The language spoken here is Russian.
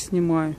снимаю.